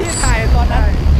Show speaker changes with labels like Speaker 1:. Speaker 1: ที่ถ่ายตอนนั้น